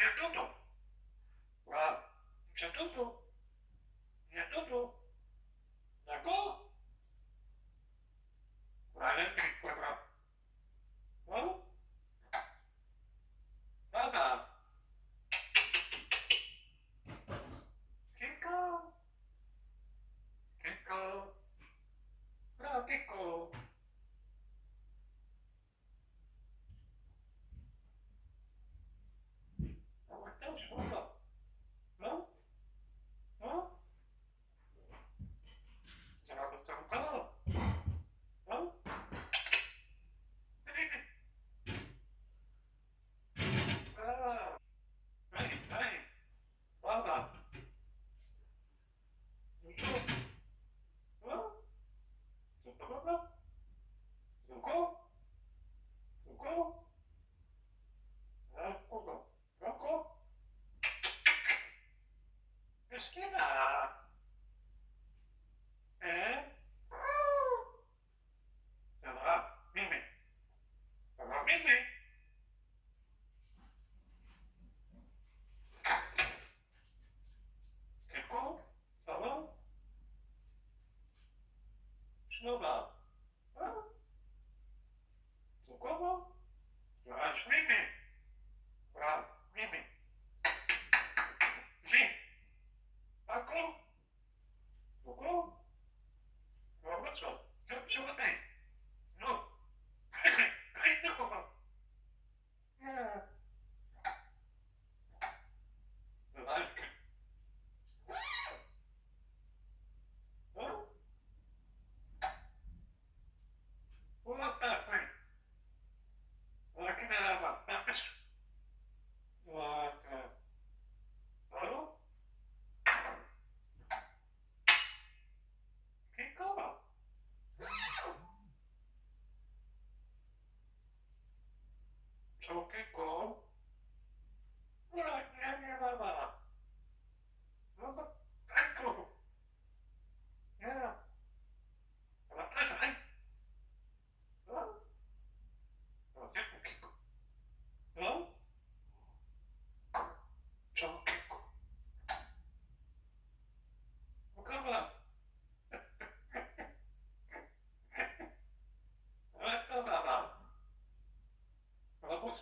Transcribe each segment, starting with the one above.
Naruto.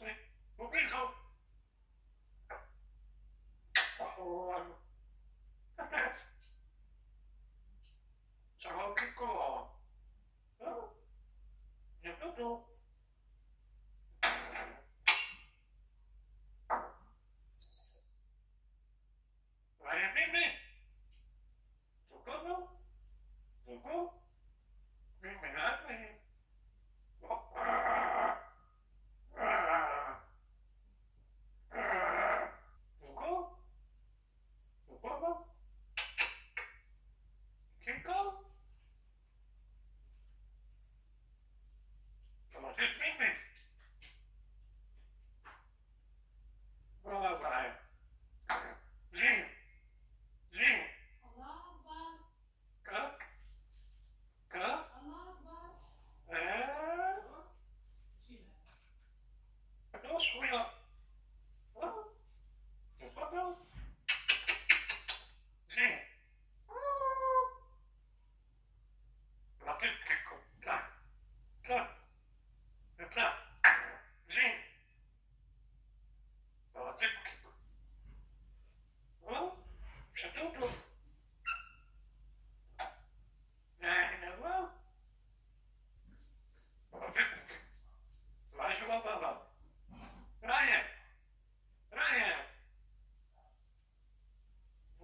clap.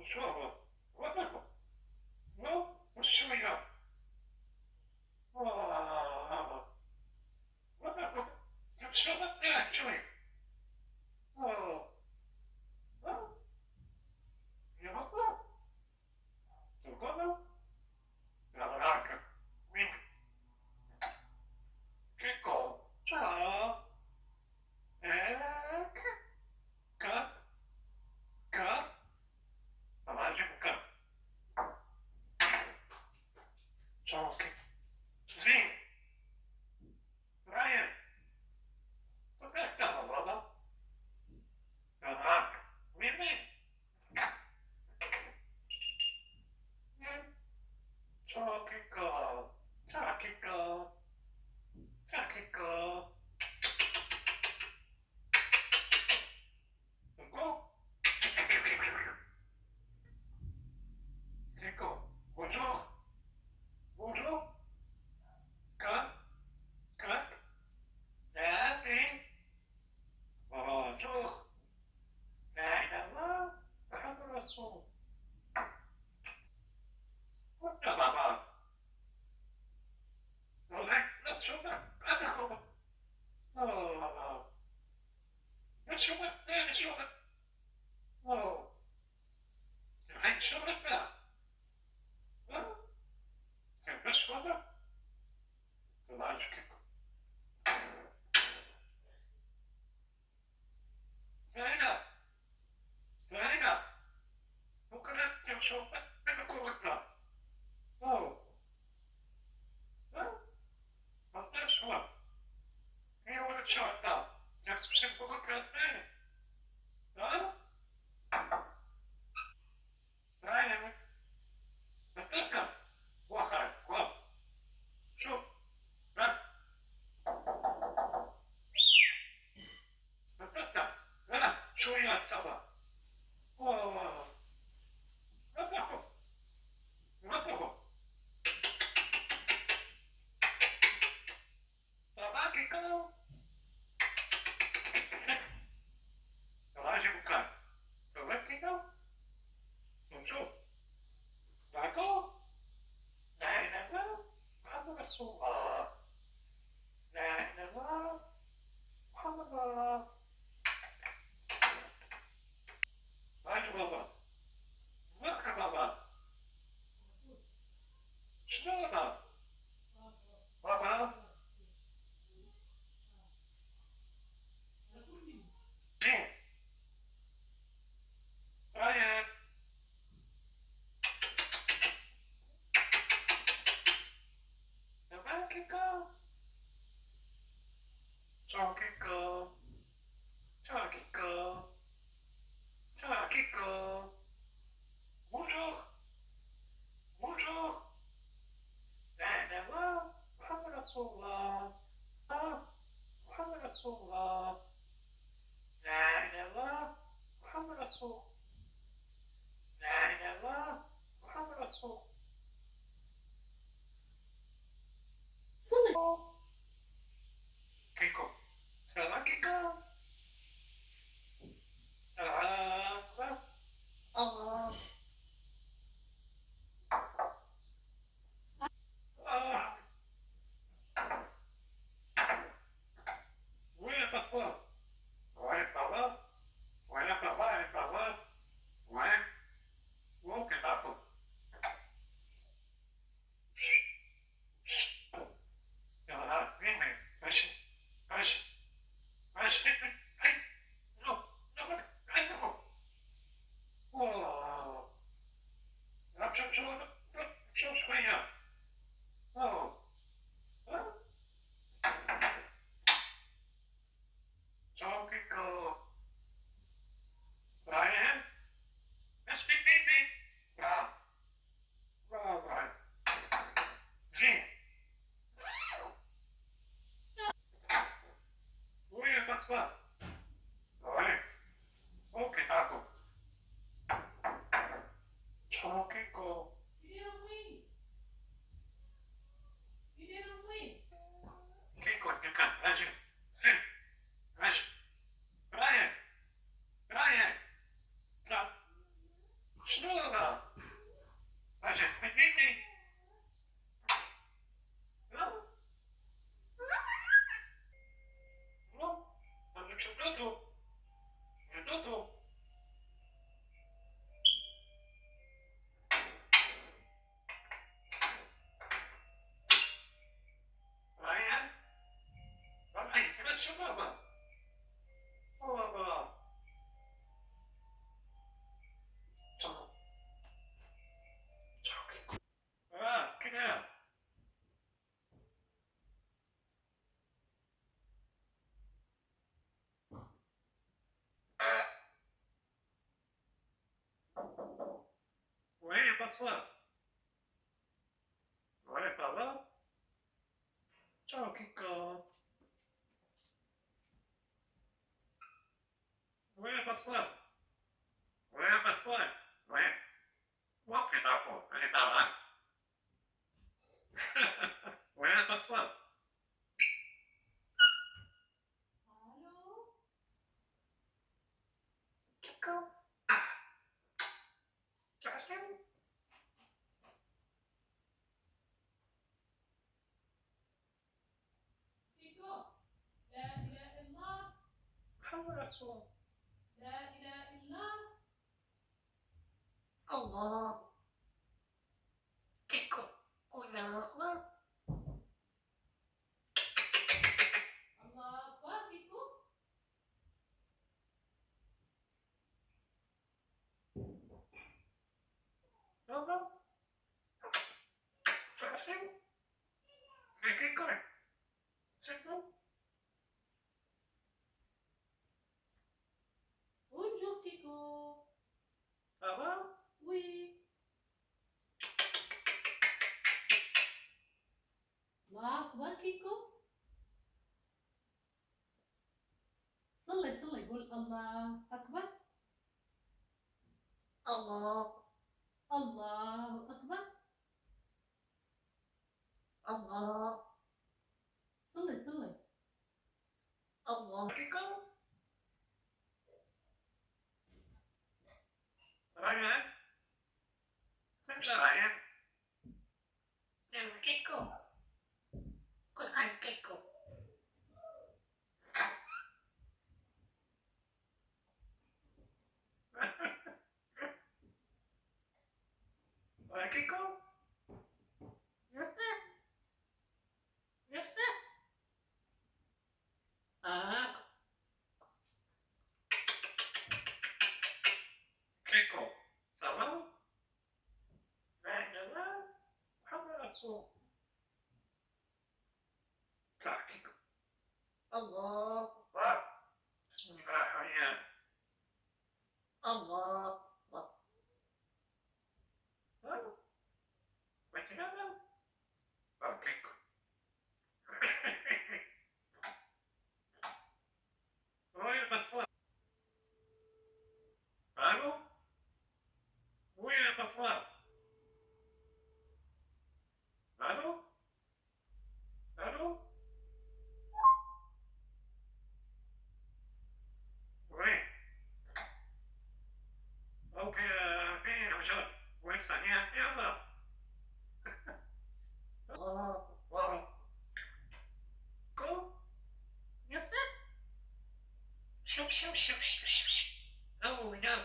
job. h o m i c o chamava. Falava. Toma. Troca. Ah, que é? Ué, pastor? Não é pra lá? Tchau, que How would I swallow? pensez-vous Mais qu'école C'est vous Bonjour Kiko. Ah bon Oui. الله أكبر صلي صلي قول الله أكبر Oh no.